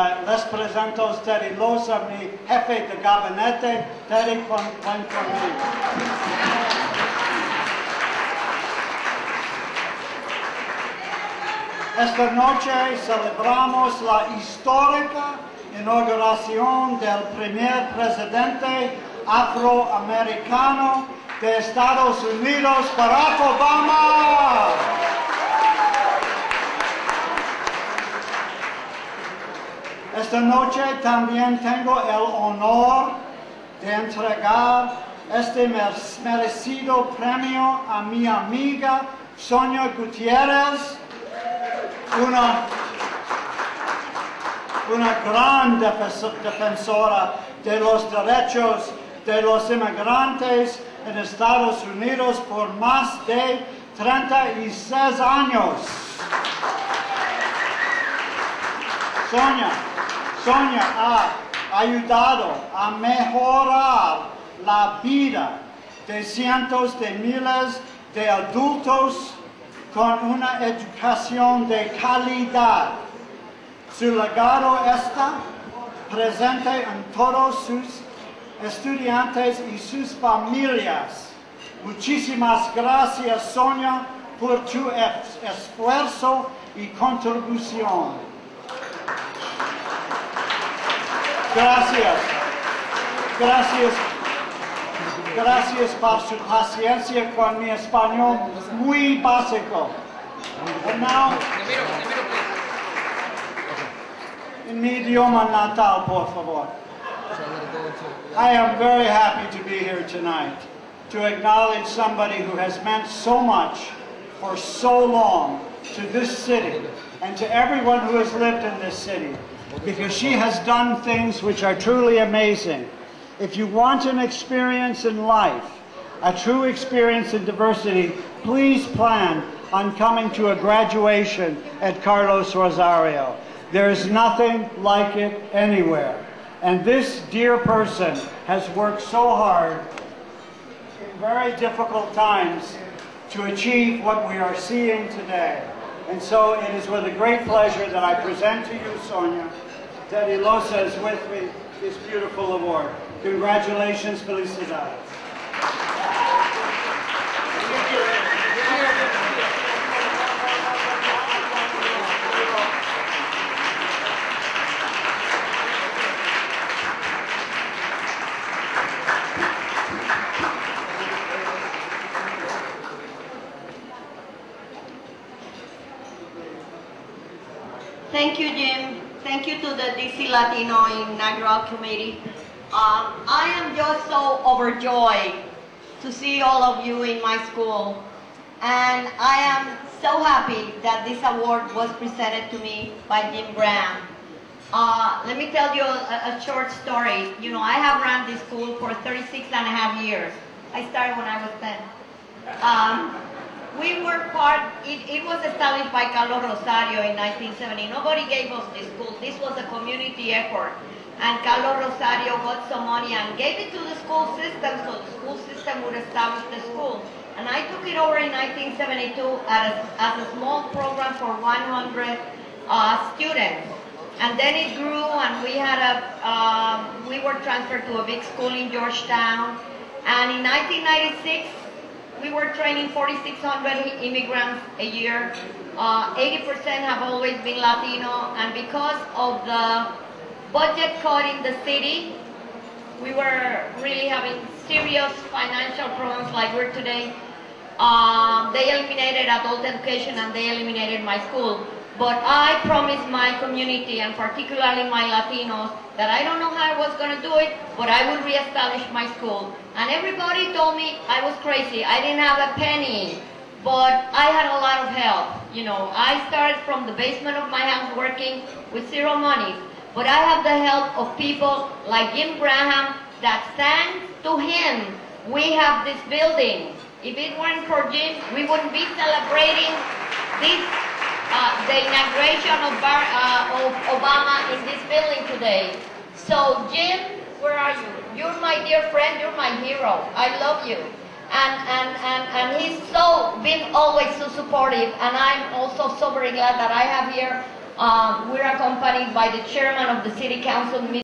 Les presento a usted y los a mi jefe de gabinete, Terry Conconini. Esta noche celebramos la histórica inauguración del primer presidente afroamericano de Estados Unidos, Barack Obama. Esta noche también tengo el honor de entregar este mer- merecido premio a mi amiga Sonia Gutiérrez, una, una gran defensora de los derechos de los inmigrantes en Estados Unidos por más de 36 años. Sonia, Sonia ha ayudado a mejorar la vida de cientos de miles de adultos con una educación de calidad. Su legado está presente en todos sus estudiantes y sus familias. Muchísimas gracias, Sonia, por tu es- esfuerzo y contribución. Gracias. Gracias. Gracias por su paciencia con mi español muy básico. And now, en mi idioma natal, por favor. I am very happy to be here tonight to acknowledge somebody who has meant so much for so long to this city and to everyone who has lived in this city because she has done things which are truly amazing. If you want an experience in life, a true experience in diversity, please plan on coming to a graduation at Carlos Rosario. There is nothing like it anywhere. And this dear person has worked so hard in very difficult times to achieve what we are seeing today. And so it is with a great pleasure that I present to you, Sonia, Teddy Loza is with me this beautiful award. Congratulations, felicidades. Thank you, Jim. Thank you to the DC Latino in Inaugural Committee. Um, I am just so overjoyed to see all of you in my school. And I am so happy that this award was presented to me by Jim Graham. Uh, let me tell you a, a short story. You know, I have run this school for 36 and a half years. I started when I was 10. Um, we were part, it, it was established by Carlos Rosario in 1970. Nobody gave us the school. This was a community effort. And Carlos Rosario got some money and gave it to the school system so the school system would establish the school. And I took it over in 1972 as as a small program for 100 uh, students. And then it grew and we had a, um, we were transferred to a big school in Georgetown. And in 1996, we were training 4,600 immigrants a year. Uh, 80% have always been Latino, and because of the budget cut in the city, we were really having serious financial problems like we're today. Um, they eliminated adult education and they eliminated my school. But I promised my community and particularly my Latinos that I don't know how I was going to do it, but I would reestablish my school. And everybody told me I was crazy. I didn't have a penny, but I had a lot of help. You know, I started from the basement of my house working with zero money. But I have the help of people like Jim Graham that thanks to him, we have this building. If it weren't for Jim, we wouldn't be celebrating this uh, the inauguration of, Bar- uh, of Obama in this building today. So, Jim, where are you? You're my dear friend. You're my hero. I love you. And, and, and, and he's so been always so supportive. And I'm also so very glad that I have here Um, we're accompanied by the chairman of the city council,